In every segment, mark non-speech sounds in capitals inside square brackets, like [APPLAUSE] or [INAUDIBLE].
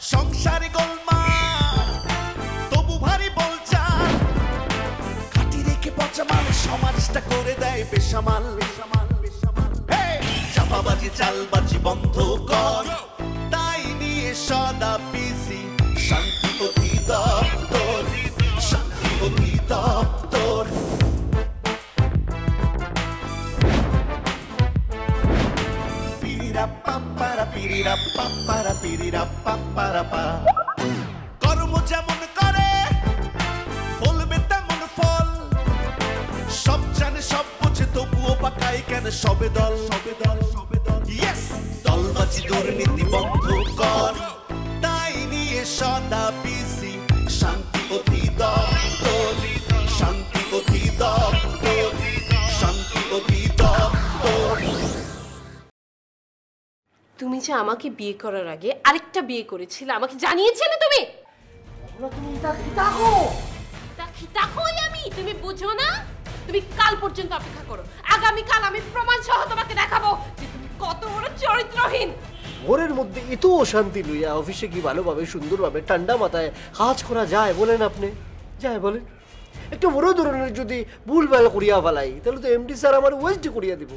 সংসারে গোলমা তবু ভারী বলচা খাটি রেখে পচা মাল সমাজটা করে দেয় বেসামাল! চাপাবাজি, চালবাজি বন্ধ কর তাই নিয়ে সদা পাপ্পারা পিরিরা পাপ্পারা কর্ম যেমন করে ফলবে তেমন ফল। সব জানে, সব বোঝে, তবুও পাকাই কেন সবে দল? সবে দল সবে দল ইয়েস দলবাজি দুর্নীতি বন্ধ কর। তাই নিয়ে সদা বিজি যে আমাকে বিয়ে করার আগে আরেকটা বিয়ে করেছিলে আমাকে জানিয়েছিলে তুমি? তা খিতাকই আমি? তুমি বুঝো না? তুমি কাল পর্যন্ত অপেক্ষা করো। আগামী কাল আমি প্রমাণ সহ তোমাকে দেখাবো যে তুমি কত বড় চরিত্রহীন। ঘরের মধ্যে এত অশান্তি লইয়া অফিসে কি ভালোভাবে সুন্দরভাবে ঠান্ডা মাথায় কাজ করা যায় বলেন আপনি? যায় বলেন। একটু বড় ধরনের যদি ভুল ভালো করিয়া ফেলাই তাহলে তো এমডি স্যার আমার ওয়েস্ট করিয়া দিব।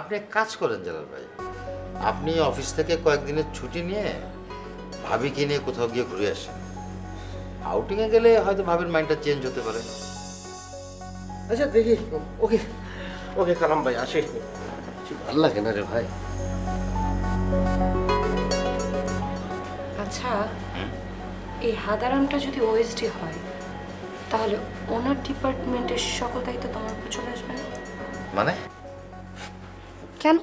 আপনি এক কাজ করেন জালাল ভাই। আপনি অফিস থেকে কয়েকদিনের ছুটি নিয়ে ভাবিকে নিয়ে কোথাও গিয়ে ঘুরে আসেন। আউটিংয়ে গেলে হয়তো ভাবির মাইন্ডটা চেঞ্জ হতে পারে। আচ্ছা দেখি। ওকে। ওকে কালাম ভাই আসে। কিছু ভালো লাগে না রে ভাই। আচ্ছা এই হাদারামটা যদি ওএসডি হয় তাহলে ওনার ডিপার্টমেন্টের সকল দায়িত্ব তোমার উপর চলে আসবে না? মানে? কেন?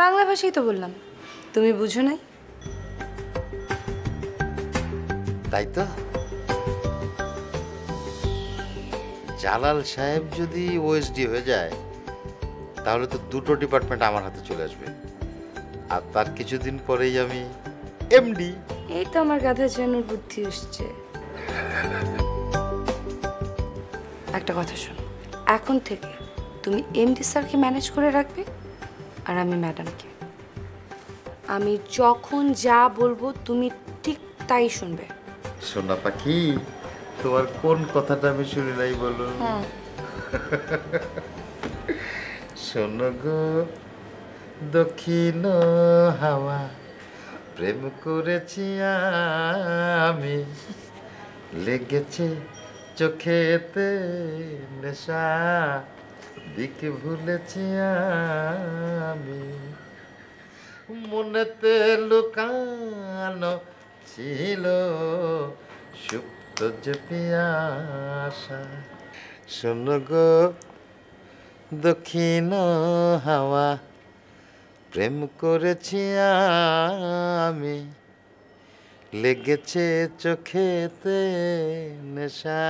বাংলা ভাষাই তো বললাম। তুমি বুঝো নাই? তাই তো। জালাল সাহেব যদি ওএসডি হয়ে যায় তাহলে তো দুটো ডিপার্টমেন্ট আমার হাতে চলে আসবে। আর তার কিছুদিন পরেই আমি এমডি এই তো আমার গাধা জানুর বুদ্ধি এসছে। একটা কথা শোনো এখন থেকে তুমি এমডি স্যারকে ম্যানেজ করে রাখবে আর আমি ম্যাডামকে আমি যখন যা বলব তুমি ঠিক তাই শুনবে। সোনা পাখি তোমার কোন কথাটা আমি শুনি নাই বলো হ্যাঁ। শোনো গো দক্ষিণ হাওয়া প্রেম করেছি আমি। লেগেছে চোখেতে নেশা। দিক ভুলেছি আমি। মনেতে লুকানো ছিল সুপ্ত যে পিয়াসা। শোনো গো, দক্ষিণ হাওয়া, প্রেম করেছি আমি। লেগেছে চোখেতে নেশা।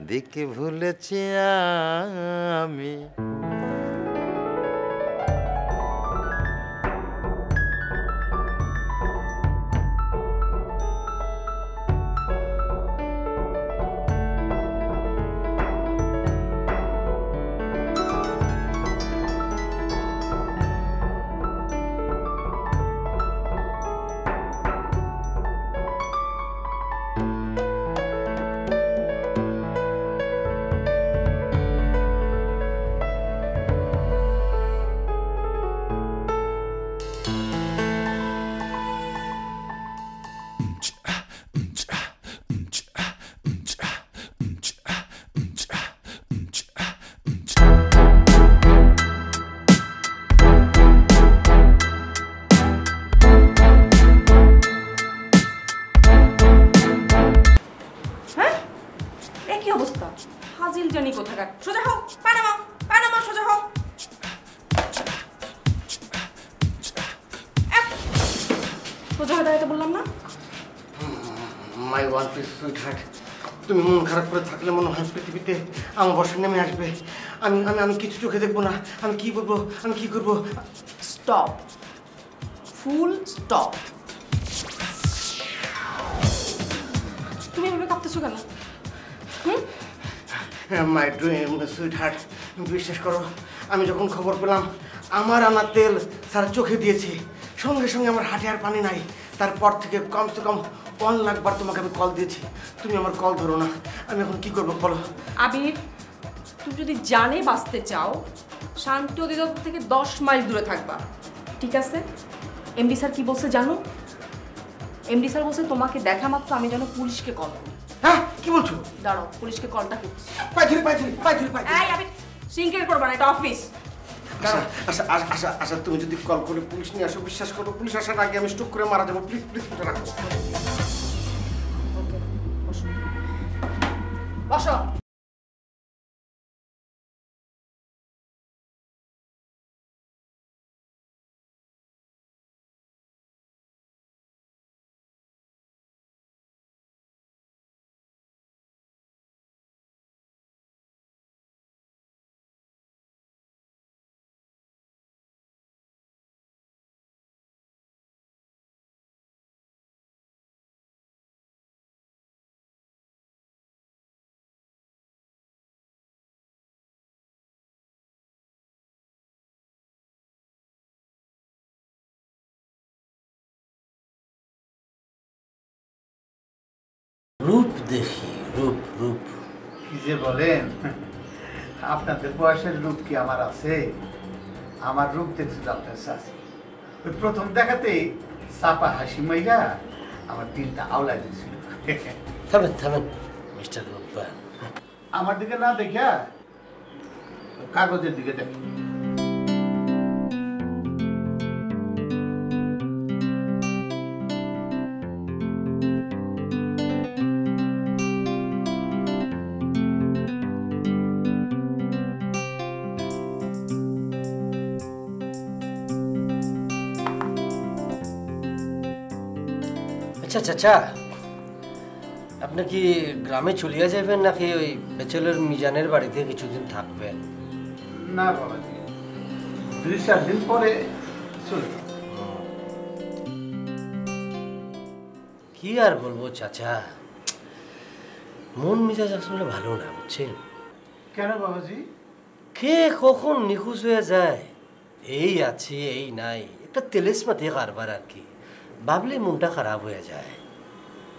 দিক ভুলেছি আমি। তুমি মন খারাপ করে থাকলে মনে হয় পৃথিবীতে আমার বসে নেমে আসবে। আমি আমি আমি কিছু চোখে দেখব না। আমি কি বলব? আমি কি করব? স্টপ। Full stop. তুমি এভাবে কাঁপতেছো কেন? মাই ড্রিম সুইট হার্ট বিশ্বাস করো আমি যখন খবর পেলাম আমার আনা তেল স্যার চোখে দিয়েছে। সঙ্গে সঙ্গে আমার হাটে আর পানি নাই। তারপর থেকে কমসে কম ওয়ান লাখ বার তোমাকে আমি কল দিয়েছি। তুমি আমার কল ধরো না। আমি এখন কি করব বলো? আবির তুমি যদি জানে বাঁচতে চাও শান্তি অধিদপ্তর থেকে দশ মাইল দূরে থাকবা। ঠিক আছে? এমডি স্যার কি বলছে জানো? এমডি স্যার বলছে তোমাকে দেখা মাত্র আমি যেন পুলিশকে কল করি। হ্যাঁ কি বলছো? দাঁড়াও পুলিশকে কলটা করছি। পাই ধরি পাই ধরি পাই ধরি পাই ধরি। এই করবা না এটা অফিস আচ্ছা আচ্ছা আচ্ছা আচ্ছা আচ্ছা তুমি যদি কল করে পুলিশ নিয়ে আসো, বিশ্বাস করো পুলিশ আসার আগে আমি স্ট্রোক করে মারা যাব। প্লিজ প্লিজ ফোনটা রাখো। বসো। রূপ দেখি রূপ রূপ। কি যে বলেন? আপনাদের বয়সের রূপ কি আমার আছে? আমার রূপ দেখছিল আপনার শাশি ওই প্রথম দেখাতেই চাপা হাসি মাইরা আমার দিনটা আওলা দিয়েছিল থামেন থামেন মিস্টার রূপবান। আমার দিকে না দেখা কাগজের দিকে দেখি আচ্ছা চাচা আপনি কি গ্রামে চলিয়া যাবেন নাকি ওই বেচেলের মিজানের বাড়িতে কিছুদিন থাকবেন? না বাবাজি। দুই চার দিন পরে চলে কি আর বলব চাচা? মন মেজাজ আসলে ভালো না বুঝছেন? কেন বাবাজি? কে কখন নিখোঁজ হয়ে যায়? এই আছে এই নাই। একটা তেলেসমাতে কারবার আর কি। ভাবলে মনটা খারাপ হয়ে যায়।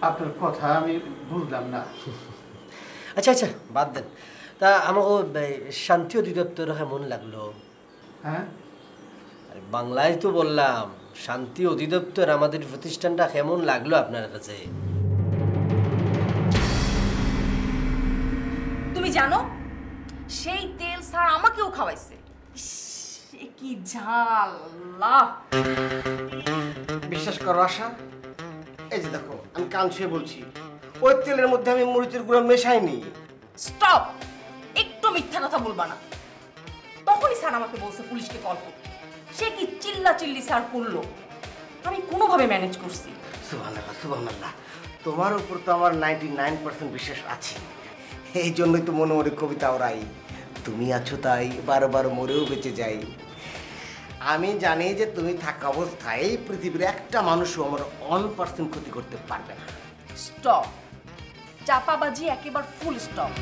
আপনার কথা আমি বুঝলাম না। [LAUGHS] আচ্ছা আচ্ছা বাদ দেন। তা আমাকে শান্তি অধিদপ্তর কেমন লাগল। হ্যাঁ? বাংলায় তো বললাম শান্তি অধিদপ্তর আমাদের প্রতিষ্ঠানটা কেমন লাগল আপনার কাছে? তুমি জানো সেই তেল স্যার আমাকেও খাওয়াইছে। সে কি ঝাল। আল্লাহ বিশ্বাস করো আশা। এই যে দেখো আমি কান ছুঁয়ে বলছি। ওই তেলের মধ্যে আমি মরিচের গুঁড়ো মেশাইনি। স্টপ! একটু মিথ্যা কথা বলবা না। তখনই স্যার আমাকে বলছে পুলিশকে কল করতে। সে কি চিল্লা চিল্লি স্যার করল? আমি কোনোভাবে ম্যানেজ করছি। সুবহানাল্লাহ সুবহানাল্লাহ। তোমার উপর তো আমার নাইনটি নাইন পার্সেন্ট বিশ্বাস আছে। এই জন্যই তো মনে মনে কবিতা ওরাই তুমি আছো তাই বারবার মরেও বেঁচে যাই। আমি জানি যে তুমি থাকা অবস্থায় এই পৃথিবীর একটা মানুষও আমার ওয়ান পার্সেন্ট ক্ষতি করতে পারবে না। স্টপ চাপাবাজি একেবার ফুল স্টপ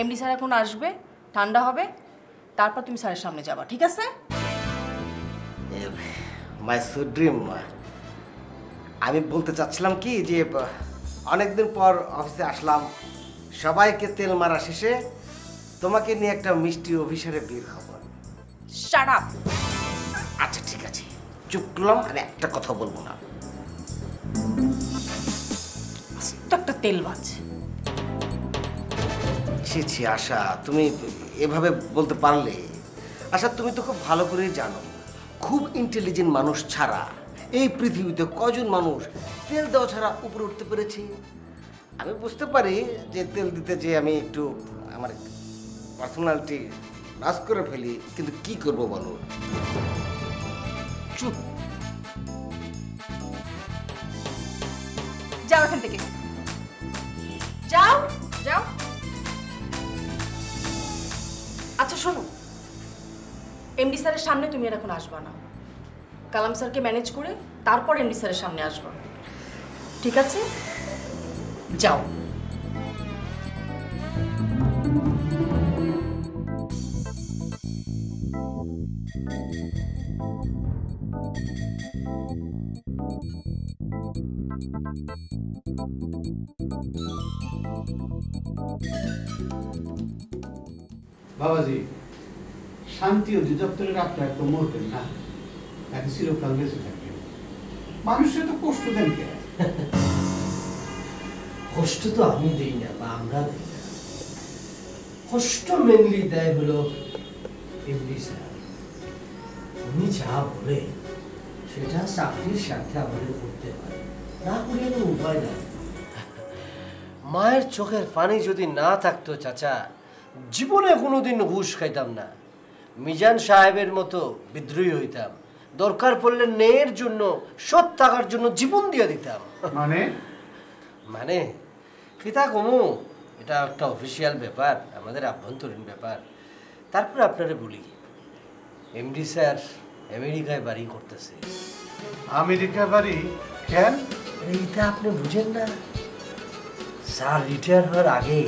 এমডি স্যার এখন আসবে ঠান্ডা হবে তারপর তুমি স্যারের সামনে যাবা ঠিক আছে? মাই ড্রিম আমি বলতে চাচ্ছিলাম কি যে অনেকদিন পর অফিসে আসলাম সবাইকে তেল মারা শেষে তোমাকে নিয়ে একটা মিষ্টি অভিসারে বের হব শাট আপ আচ্ছা ঠিক আছে। চুপ করলাম আর একটা কথা বলব না। একটা তেল ছি ছি আশা তুমি এভাবে বলতে পারলে। আশা তুমি তো খুব ভালো করেই জানো খুব ইন্টেলিজেন্ট মানুষ ছাড়া এই পৃথিবীতে কজন মানুষ তেল দেওয়া ছাড়া উপরে উঠতে পেরেছে? আমি বুঝতে পারি যে তেল দিতে যে আমি একটু আমার পার্সোনালিটি নাশ করে ফেলি, কিন্তু কি করব বলো? চুপ। যাও এখান থেকে। যাও যাও। আচ্ছা শোনো। এমডি স্যারের সামনে তুমি এখন আসবা না। কালাম স্যারকে ম্যানেজ করে তারপর এমডি স্যারের সামনে আসবা। ঠিক আছে? যাও। বাবাজি, শান্তি অধিদপ্তরের আপনার তো মরতেন না। তাকে চিরকাল বেঁচে থাকবেন মানুষের তো কষ্ট দেন কে? কষ্ট তো আমি দিই না বা আমরা দিই না। কষ্ট মেনলি দেয় হলো স্যার। উনি যা বলে সেটা চাকরির সাথে আমাদের করতে পারে। না করে কোনো উপায় নাই। মায়ের চোখের পানি যদি না থাকতো চাচা জীবনে কোনোদিন ঘুষ খাইতাম না। মিজান সাহেবের মতো বিদ্রোহী হইতাম। দরকার পড়লে ন্যায়ের জন্য সৎ থাকার জন্য জীবন দিয়ে দিতাম। মানে? মানে? কিতা কমু? এটা একটা অফিসিয়াল ব্যাপার আমাদের আভ্যন্তরীণ ব্যাপার। তারপরে আপনারা বলি এমডি স্যার আমেরিকায় বাড়ি করতেছে। আমেরিকা বাড়ি কেন? এইটা আপনি বুঝেন না। স্যার রিটায়ার হওয়ার আগে।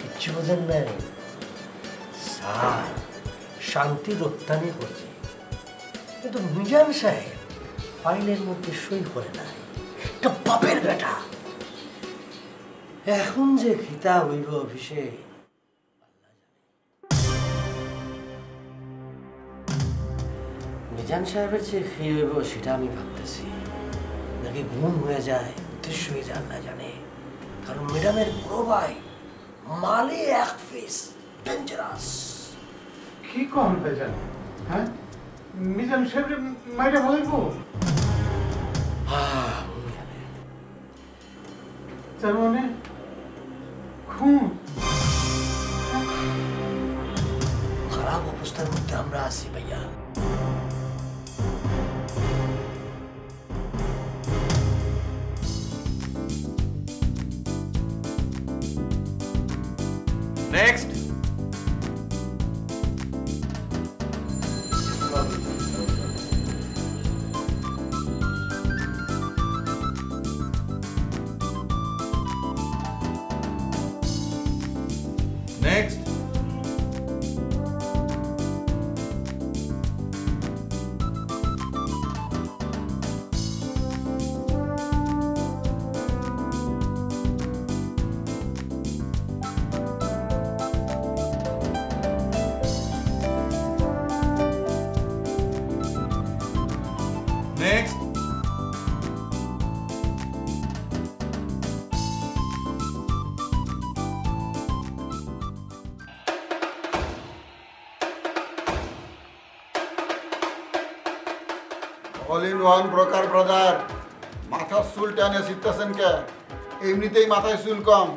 কিচ্ছু বোঝেন নাই স্যার শান্তি রপ্তানি করছে। কিন্তু মিজান সাহেব ফাইলের মধ্যে সই করে নাই। একটা বাপের বেটা। এখন যে খিতা হইব অফিসে মিজান সাহেবের যে খেয়ে হইব সেটা আমি ভাবতেছি। নাকি ঘুম হয়ে যায় উদ্দেশ্য হয়ে যায় না জানে। কারণ ম্যাডামের বড় ভাই মালে এক পিস ডেঞ্জারাস কি কম হয়ে যান হ্যাঁ? মিজান সাহেবের মাইরা ভাইব তার মানে? খুন খারাপ অবস্থার মধ্যে আমরা আছি ভাইয়া ওয়ান ব্রোকার ব্রাদার, মাথার চুল টানে ছিটতেছেন কে? এমনিতেই মাথায় চুল কম।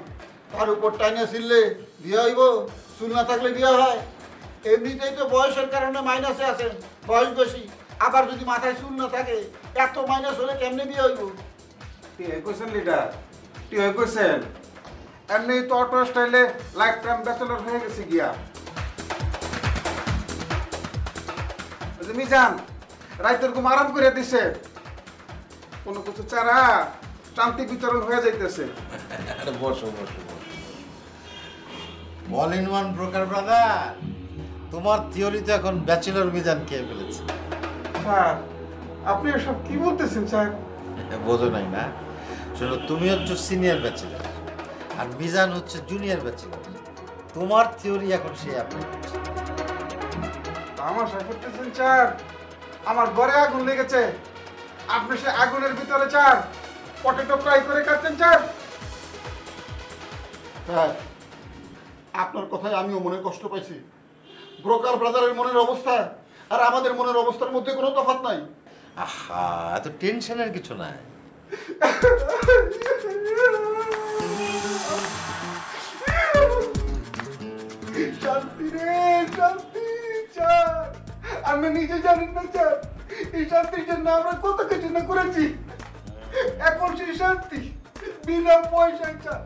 তার উপর টাইনে ছিললে বিয়ে হইব? চুল না থাকলে বিয়ে হয়? এমনিতেই তো বয়সের কারণে মাইনাসে আছেন, বয়স বেশি। আবার যদি মাথায় চুল না থাকে, এত মাইনাস হলে কেমনে বিয়ে হইব? টিআই কইছেন এমনি লাইফ টাইম হয়ে গেছে গিয়া। রাইতের ঘুম আরাম করে দিছে। কোনো কিছু চারা শান্তি বিতরণ হয়ে যাইতেছে। আরে বসো বসো বসো। All in one broker brother তোমার থিওরি তো এখন ব্যাচেলর মিজান খেয়ে ফেলেছে। স্যার আপনি এসব কি বলতেছেন স্যার? বোঝো নাই না। শোনো তুমি হচ্ছে সিনিয়র ব্যাচেলর আর মিজান হচ্ছে জুনিয়র ব্যাচেলর তোমার থিওরি এখন সে আপনি তামাশা করতেছেন স্যার। আমার ঘরে আগুন লেগেছে। আপনি সে আগুনের ভিতরে স্যার পটেটো ফ্রাই করে খাচ্ছেন স্যার। স্যার আপনার কথায় আমিও মনে কষ্ট পাইছি। ব্রোকার ব্রাদারের মনের অবস্থা আর আমাদের মনের অবস্থার মধ্যে কোনো তফাৎ নাই। আহা এত টেনশনের কিছু নাই। শান্তি রে শান্তি স্যার। আমি নিজে জানেন না, স্যার। এই শান্তির জন্য আমরা কত কিছু না করেছি। এখন সেই শান্তি বিনা পয়সা চান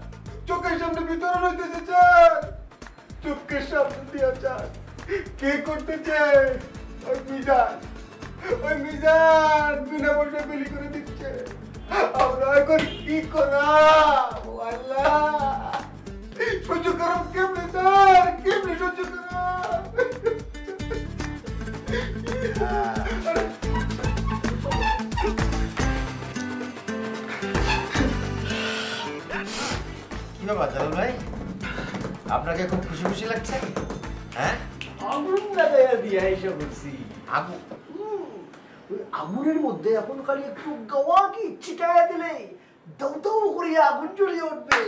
চোখের সামনে বিতরণ হইতেছে চান চোখের সামনে দিয়া চান কে করতেছে? ওই মিজান। ওই মিজান বিনা পয়সা বিলি করে দিচ্ছে। আমরা এখন কি করা আল্লাহ। সহ্য করো কেমনে, স্যার? কেমনে সহ্য করো আপনাকে খুব খুশি খুশি লাগছে? হ্যাঁ? আগুন লাগাইয়া আগুনের মধ্যে এখন খালি একটু গাওয়া কি, ছিটাইয়া দিলে দাউ দাউ করিয়া আগুন জ্বলিয়ে উঠবে।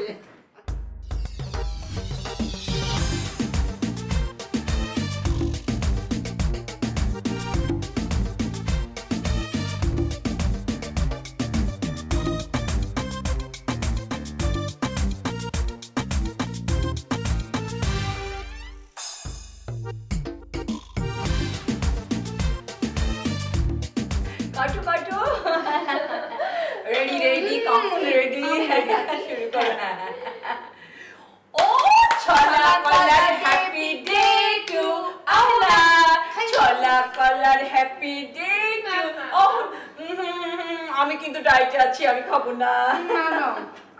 কলার হ্যাপি ডে টু ও আমি কিন্তু ডায়েটে আছি আমি খাব না। না না।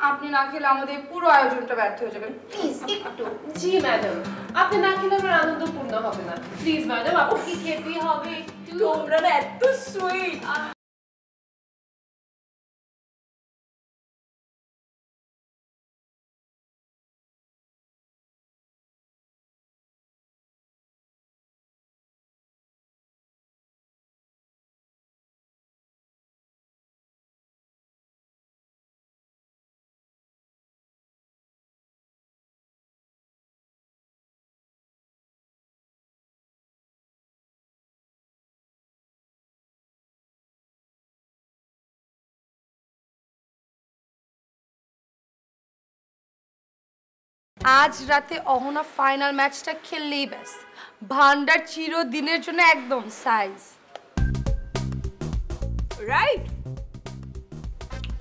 আপনি না খেলে আমাদের পুরো আয়োজনটা ব্যর্থ হয়ে যাবে। প্লিজ একটু। জি ম্যাডাম আপনি না খেলে আমার আনন্দ পূর্ণ হবে না। প্লিজ ম্যাডাম আপনাকে খেতেই হবে? একটু। তোমরা না এত সুইট আজ রাতে অহনা ফাইনাল ম্যাচটা খেললেই ব্যাস। ভান্ডার চিরদিনের জন্য একদম সাইজ রাইট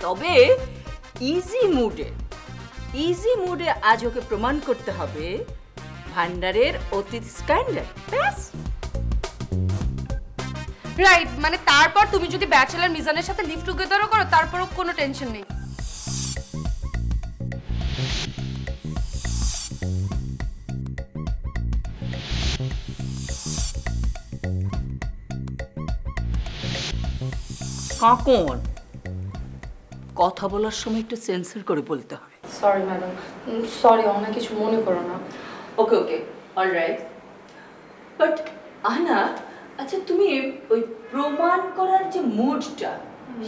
তবে ইজি মুডে ইজি মুডে আজ ওকে প্রমাণ করতে হবে ভান্ডারের অতীত স্ক্যান্ডাল ব্যাস। রাইট মানে তারপর তুমি যদি ব্যাচেলার মিজানের সাথে লিভ টুগেদারও করো তারপরও কোনো টেনশন নেই। কাকন কথা বলার সময় একটু সেন্সর করে বলতে হয়। সরি ম্যাডাম সরি অনেক কিছু মনে করো না। ওকে ওকে অলরাইট বাট আনা আচ্ছা তুমি ওই প্রমাণ করার যে মুডটা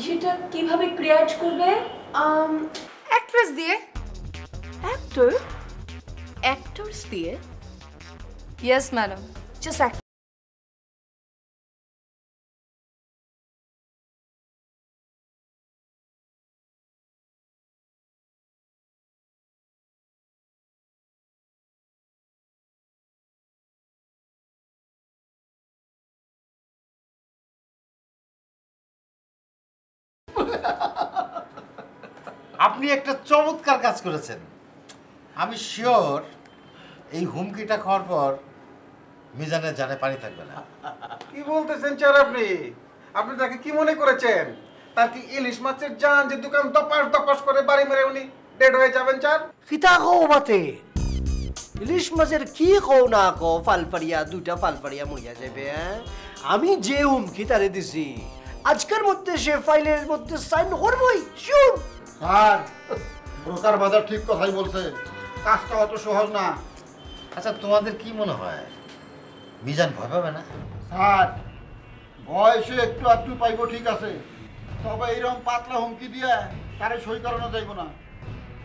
সেটা কীভাবে ক্রিয়েট করবে? অ্যাক্ট্রেস দিয়ে। অ্যাক্টর অ্যাক্টরস দিয়ে? ইয়েস ম্যাডাম জাস্ট আপনি একটা চমৎকার কাজ করেছেন। আমি শিওর এই হুমকিটা খাওয়ার পর মিজানের জানে পানি থাকবে না। কি বলতেছেন স্যার আপনি? আপনি তাকে কি মনে করেছেন? তার কি ইলিশ মাছের জান যে দোকান দপাস দপাস করে বাড়ি মেরে উনি ডেড হয়ে যাবেন স্যার কিতা কও মাতে ইলিশ মাছের কি কও না কও ফালফারিয়া দুইটা ফালফারিয়া মরিয়া যাবে হ্যাঁ? আমি যে হুমকি তারে দিছি আজকের মধ্যে সে ফাইলের মধ্যে সাইন করবই শিওর স্যার ব্রোকার বাজার ঠিক কথাই বলছে। কাজটা অত সহজ না। আচ্ছা তোমাদের কি মনে হয়? মিজান ভয় পাবে না? স্যার বয়সে একটু আধটু পাইব ঠিক আছে। তবে এইরকম পাতলা হুমকি দিয়ে তারে সই করানো যাইব না।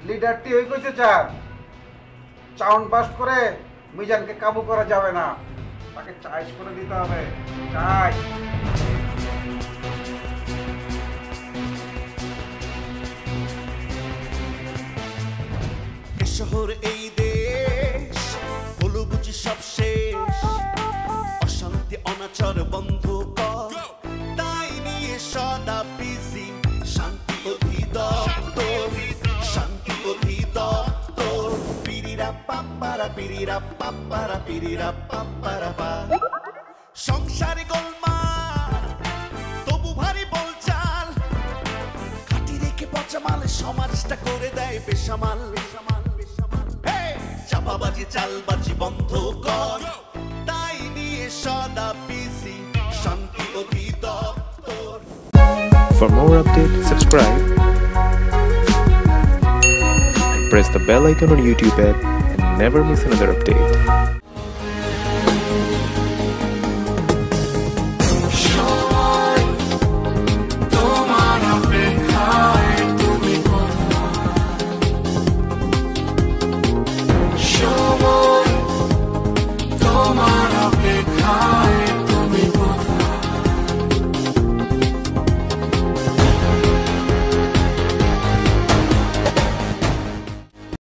লিডারটি হয়ে গেছে স্যার। চাউন বাস্ট করে মিজানকে কাবু করা যাবে না। তাকে চাইজ করে দিতে হবে। চাই। শহর এই দেশ হলো বুঝি সব শেষ অশান্তি অনাচার বন্ধ তাই নিয়ে সদা বিজি শান্তি অধিদপ্তর শান্তি অধিদপ্তর। পিরিরা পাপ্পারা পিরিরা পাপ্পারা পিরিরা পাপ্পারা বা সংসারে গোলমা তবু ভারী বলচাল খাটি রেখে পচামাল সমাজটা করে দেয় বেসামাল বেসামাল। চাপাবাজি চালবাজি বন্ধ কর তাই নিয়ে সদা বিজি শান্তি For more updates, subscribe and press the bell icon on YouTube app and never miss another update.